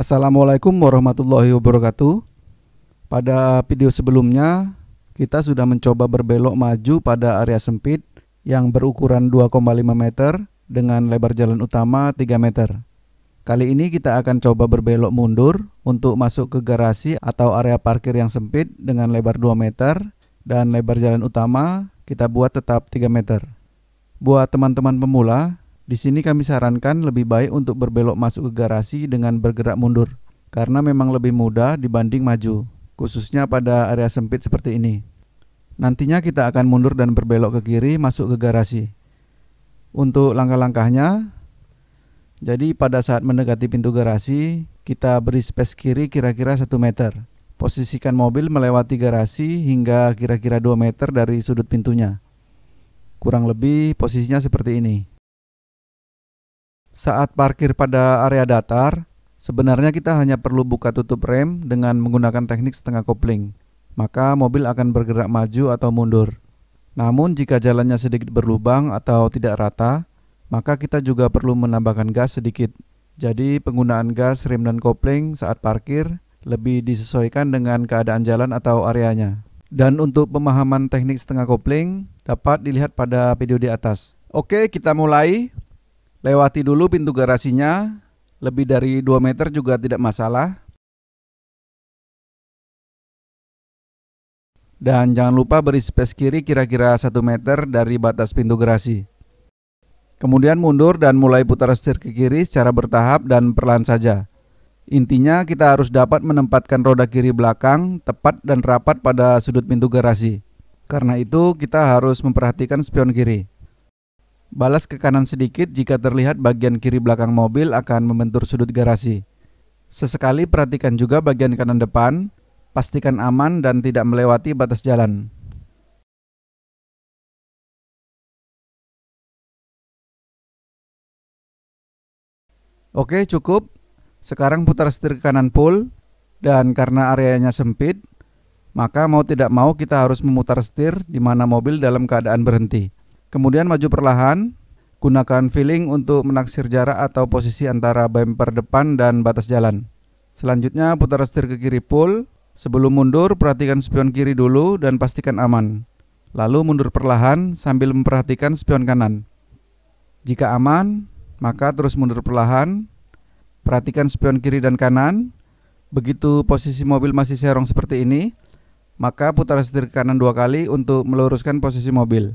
Assalamualaikum warahmatullahi wabarakatuh. Pada video sebelumnya, kita sudah mencoba berbelok maju pada area sempit yang berukuran 2,5 meter dengan lebar jalan utama 3 meter. Kali ini kita akan coba berbelok mundur untuk masuk ke garasi atau area parkir yang sempit dengan lebar 2 meter dan lebar jalan utama kita buat tetap 3 meter. Buat teman-teman pemula, di sini kami sarankan lebih baik untuk berbelok masuk ke garasi dengan bergerak mundur karena memang lebih mudah dibanding maju, khususnya pada area sempit seperti ini. Nantinya kita akan mundur dan berbelok ke kiri masuk ke garasi. Untuk langkah-langkahnya, jadi pada saat mendekati pintu garasi, kita beri space kiri kira-kira 1 meter. Posisikan mobil melewati garasi hingga kira-kira 2 meter dari sudut pintunya. Kurang lebih posisinya seperti ini. Saat parkir pada area datar, sebenarnya kita hanya perlu buka tutup rem dengan menggunakan teknik setengah kopling. Maka mobil akan bergerak maju atau mundur. Namun jika jalannya sedikit berlubang atau tidak rata, maka kita juga perlu menambahkan gas sedikit. Jadi penggunaan gas, rem dan kopling saat parkir lebih disesuaikan dengan keadaan jalan atau areanya. Dan untuk pemahaman teknik setengah kopling dapat dilihat pada video di atas. Oke, kita mulai. Lewati dulu pintu garasinya, lebih dari 2 meter juga tidak masalah. Dan jangan lupa beri space kiri kira-kira 1 meter dari batas pintu garasi. Kemudian mundur dan mulai putar setir ke kiri secara bertahap dan perlahan saja. Intinya kita harus dapat menempatkan roda kiri belakang tepat dan rapat pada sudut pintu garasi. Karena itu kita harus memperhatikan spion kiri. Balas ke kanan sedikit jika terlihat bagian kiri belakang mobil akan membentur sudut garasi. Sesekali perhatikan juga bagian kanan depan, pastikan aman dan tidak melewati batas jalan. Oke, cukup. Sekarang putar setir ke kanan full dan karena areanya sempit, maka mau tidak mau kita harus memutar setir di mana mobil dalam keadaan berhenti. Kemudian maju perlahan, gunakan feeling untuk menaksir jarak atau posisi antara bumper depan dan batas jalan. Selanjutnya putar setir ke kiri full. Sebelum mundur, perhatikan spion kiri dulu dan pastikan aman. Lalu mundur perlahan sambil memperhatikan spion kanan. Jika aman, maka terus mundur perlahan. Perhatikan spion kiri dan kanan. Begitu posisi mobil masih serong seperti ini, maka putar setir ke kanan dua kali untuk meluruskan posisi mobil.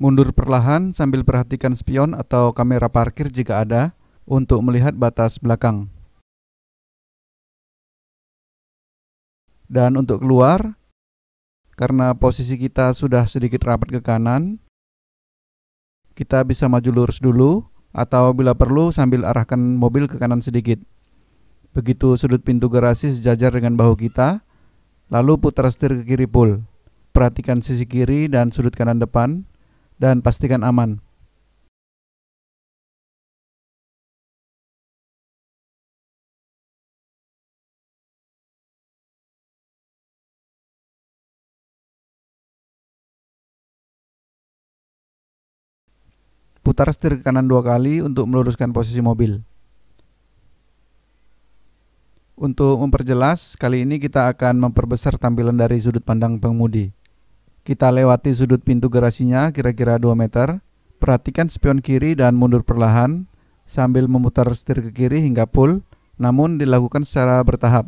Mundur perlahan sambil perhatikan spion atau kamera parkir jika ada untuk melihat batas belakang. Dan untuk keluar, karena posisi kita sudah sedikit rapat ke kanan, kita bisa maju lurus dulu atau bila perlu sambil arahkan mobil ke kanan sedikit. Begitu sudut pintu garasi sejajar dengan bahu kita, lalu putar setir ke kiri full. Perhatikan sisi kiri dan sudut kanan depan dan pastikan aman. Putar setir ke kanan dua kali untuk meluruskan posisi mobil. Untuk memperjelas, kali ini kita akan memperbesar tampilan dari sudut pandang pengemudi. Kita lewati sudut pintu garasinya kira-kira 2 meter. Perhatikan spion kiri dan mundur perlahan sambil memutar setir ke kiri hingga full, namun dilakukan secara bertahap.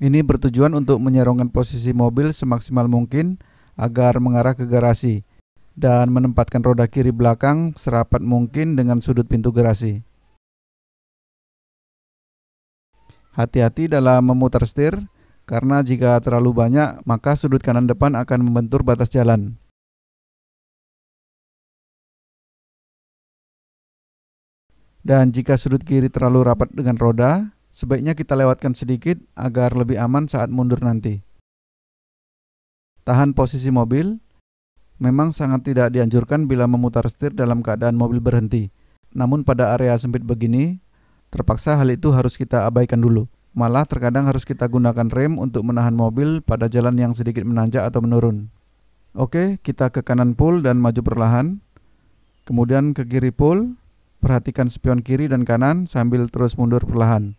Ini bertujuan untuk menyerongkan posisi mobil semaksimal mungkin agar mengarah ke garasi dan menempatkan roda kiri belakang serapat mungkin dengan sudut pintu garasi. Hati-hati dalam memutar setir karena jika terlalu banyak, maka sudut kanan depan akan membentur batas jalan. Dan jika sudut kiri terlalu rapat dengan roda, sebaiknya kita lewatkan sedikit agar lebih aman saat mundur nanti. Tahan posisi mobil. Memang sangat tidak dianjurkan bila memutar setir dalam keadaan mobil berhenti. Namun pada area sempit begini, terpaksa hal itu harus kita abaikan dulu. Malah terkadang harus kita gunakan rem untuk menahan mobil pada jalan yang sedikit menanjak atau menurun. Oke, kita ke kanan pull dan maju perlahan. Kemudian ke kiri pull, perhatikan spion kiri dan kanan sambil terus mundur perlahan.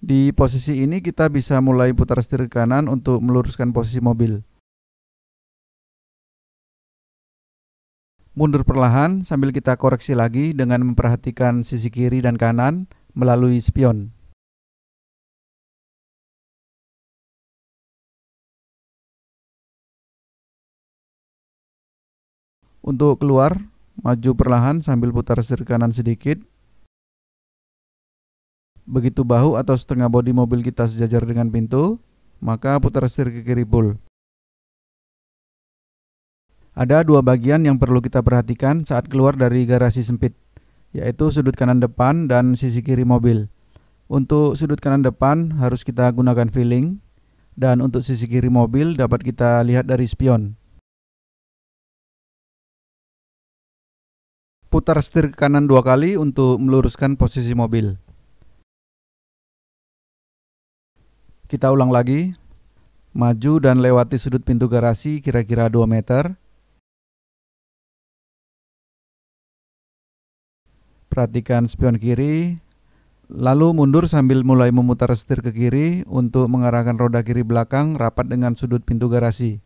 Di posisi ini kita bisa mulai putar setir kanan untuk meluruskan posisi mobil. Mundur perlahan sambil kita koreksi lagi dengan memperhatikan sisi kiri dan kanan melalui spion. Untuk keluar, maju perlahan sambil putar setir kanan sedikit Begitu bahu atau setengah bodi mobil kita sejajar dengan pintu, maka putar setir ke kiri pul. Ada dua bagian yang perlu kita perhatikan saat keluar dari garasi sempit, yaitu sudut kanan depan dan sisi kiri mobil. Untuk sudut kanan depan harus kita gunakan feeling, dan untuk sisi kiri mobil dapat kita lihat dari spion. Putar setir ke kanan dua kali untuk meluruskan posisi mobil. Kita ulang lagi. Maju dan lewati sudut pintu garasi kira-kira 2 meter. Perhatikan spion kiri. Lalu mundur sambil mulai memutar setir ke kiri untuk mengarahkan roda kiri belakang rapat dengan sudut pintu garasi.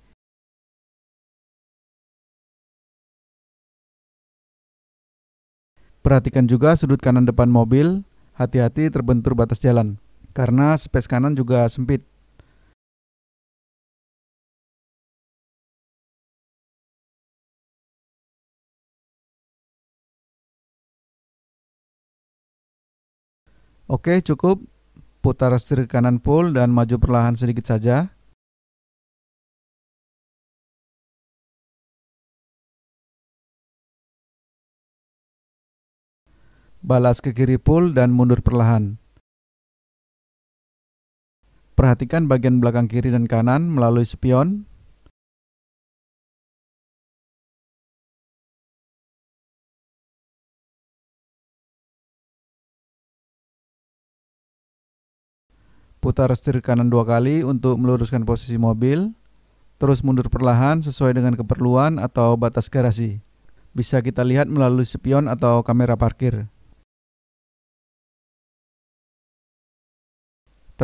Perhatikan juga sudut kanan depan mobil, hati-hati terbentur batas jalan karena space kanan juga sempit. Oke, cukup. Putar setir kanan full dan maju perlahan sedikit saja. Balas ke kiri full dan mundur perlahan. Perhatikan bagian belakang kiri dan kanan melalui spion. Putar setir kanan dua kali untuk meluruskan posisi mobil. Terus mundur perlahan sesuai dengan keperluan atau batas garasi. Bisa kita lihat melalui spion atau kamera parkir.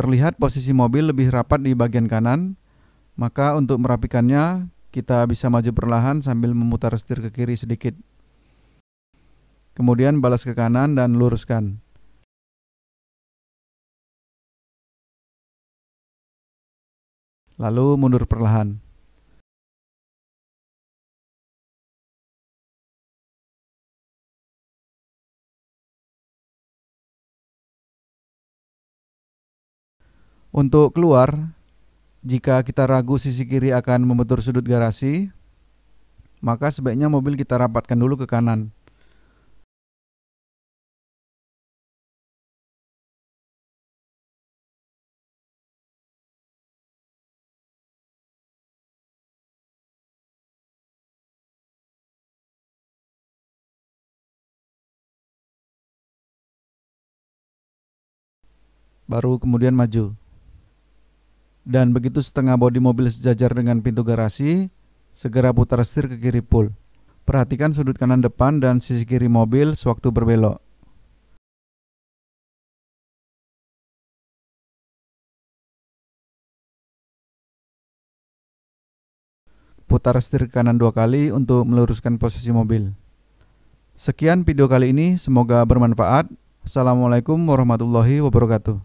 Terlihat posisi mobil lebih rapat di bagian kanan, maka untuk merapikannya kita bisa maju perlahan sambil memutar setir ke kiri sedikit. Kemudian balas ke kanan dan luruskan. Lalu mundur perlahan. Untuk keluar, jika kita ragu sisi kiri akan membentur sudut garasi, maka sebaiknya mobil kita rapatkan dulu ke kanan. Baru kemudian maju dan begitu setengah bodi mobil sejajar dengan pintu garasi, segera putar setir ke kiri pul. Perhatikan sudut kanan depan dan sisi kiri mobil sewaktu berbelok. Putar setir kanan dua kali untuk meluruskan posisi mobil. Sekian video kali ini, semoga bermanfaat. Assalamualaikum warahmatullahi wabarakatuh.